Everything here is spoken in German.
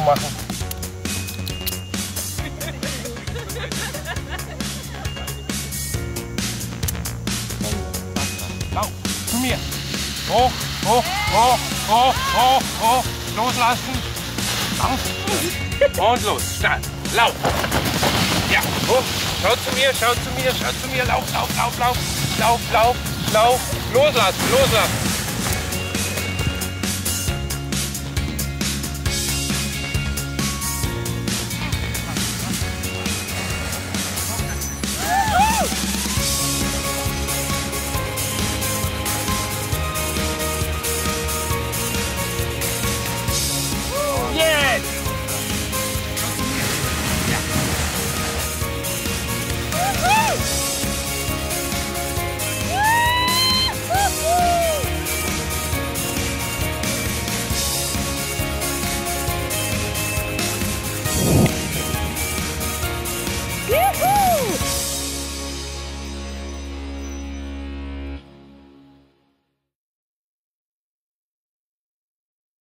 machen. Lauf, zu mir. Hoch, hoch, hoch, hoch, hoch, hoch. Loslassen. Lauf. Und los. Start. Lauf. Ja, hoch. Schau zu mir, schau zu mir, schau zu mir. Lauf, lauf, lauf, lauf. Lauf, lauf, lauf. Loslassen, loslassen.